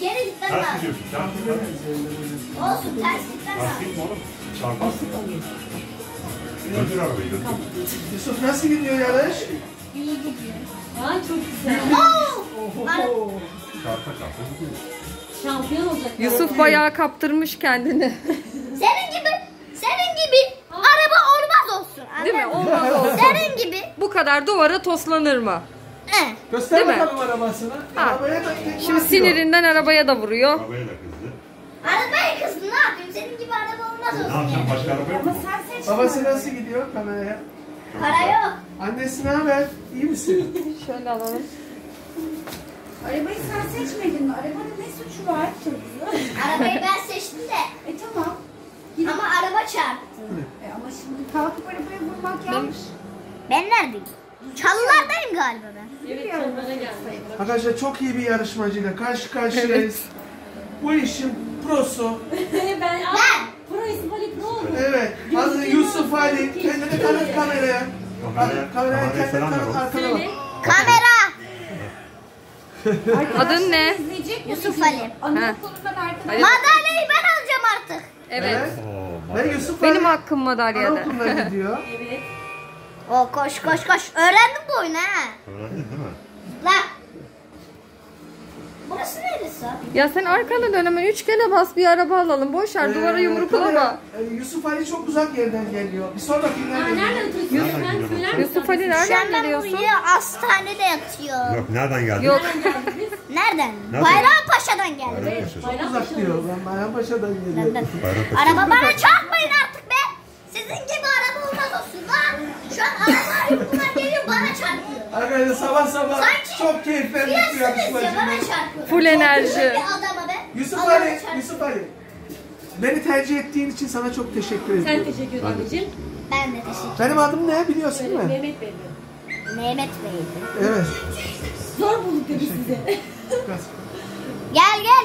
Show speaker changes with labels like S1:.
S1: geri gitmem
S2: Ters
S1: lazım.
S2: gidiyorsun. Ters gidiyorsun.
S1: Olsun ters gitmem
S2: Ters
S1: lazım.
S2: gitme oğlum. Çarparsın. Götür arabayı götür.
S3: Yusuf nasıl gidiyor yarış?
S1: İyi gidiyor.
S4: Aa çok güzel.
S1: Oo!
S3: Oho.
S2: Çarpa çarpa gidiyor.
S4: Şampiyon olacak.
S5: Yusuf bayağı kaptırmış kendini.
S1: Senin gibi, senin gibi araba olmaz olsun.
S5: Değil mi?
S1: anladın?
S5: Olmaz olsun.
S1: Senin gibi.
S5: Bu kadar duvara toslanır mı?
S1: Eh.
S3: Göster
S5: Değil mi?
S3: bakalım arabasını.
S5: Ha.
S3: Arabaya da tekme
S5: Şimdi
S3: atıyor.
S5: sinirinden arabaya da vuruyor.
S2: Arabaya da kızdı.
S1: Arabayı kızdı ne yapayım? Senin gibi araba olmaz
S2: Ne
S1: olsun.
S2: yapacaksın? Başka araba yok mu?
S4: Sen seç.
S3: Babası nasıl gidiyor kameraya?
S1: Para yok.
S3: Annesi ne haber? İyi misin?
S5: Şöyle alalım.
S4: Arabayı sen seçmedin mi? Arabanın ne suçu var?
S1: Arabayı ben seçtim de.
S4: E tamam.
S1: Ama araba çarptı.
S4: E ama şimdi kalkıp arabaya vurmak yanlış.
S1: Ben neredeyim? Çalılardayım galiba ben.
S4: Evet, gelsin.
S3: Arkadaşlar çok iyi bir yarışmacıyla karşı karşıyayız. Bu işin prosu.
S4: ben
S1: Ben.
S4: Pro İsmail Pro.
S3: Evet. Adı Yusuf Ali. Kendini tanıt kameraya.
S2: Kameraya-
S3: Kameraya
S2: kameraya
S3: kendini tanıt arkana bak.
S1: Kamera.
S5: Adın ne?
S1: Yusuf? Ali.
S5: Ali.
S1: Madalyayı ben alacağım artık.
S5: Evet.
S2: Oo,
S3: Ve. Yusuf
S5: Benim
S3: Ali
S5: hakkım madalyada.
S3: anaokuluna gidiyor.
S4: Evet.
S1: O koş koş koş. Öğrendim bu oyunu ha.
S2: Öğrendin değil mi?
S1: La. Burası neresi?
S5: Ya sen arkana dön hemen üç kere bas bir araba alalım. Boş ver duvara
S3: Ee,
S5: yumruklama.
S3: kamera- e, Yusuf Ali çok uzak yerden geliyor. Bir
S4: Aa,
S3: geliyor.
S4: nereden oturuyorsun?
S2: Nereden
S4: Ben
S2: gidiyorum?
S4: söyler misin?
S5: Yusuf Ali
S1: Şu
S5: nereden
S1: an ben
S5: geliyorsun?
S1: hastanede yatıyorum.
S2: Yok nereden geldin?
S5: Yok.
S1: Nereden?
S2: Nereden?
S1: Bayrampaşa'dan geldim.
S2: Bayrampaşa.
S4: Bayram
S3: Uzak diyor. Ben Bayrampaşa'dan geliyorum.
S2: Bayrampaşa.
S1: Araba bana çarpmayın artık be. Sizin gibi araba olmaz olsun lan. Şu an araba yolundan geliyor bana çarpıyor.
S3: Arkadaşlar sabah sabah
S1: Sanki
S3: çok keyifli bir
S1: Fiyasınız ya bana
S3: yarışmacıyla.
S1: çarpıyor.
S5: Full enerji.
S3: Yusuf Ali. Yusuf Ali. Beni tercih ettiğin için sana çok teşekkür
S4: Sen
S3: ediyorum.
S4: teşekkür ederim abicim.
S1: Ben de teşekkür
S3: Benim adım ne biliyorsun değil mi?
S4: Mehmet Bey.
S1: Mehmet Bey'di.
S3: Evet.
S4: Zor bulduk dedi size.
S1: Gel gel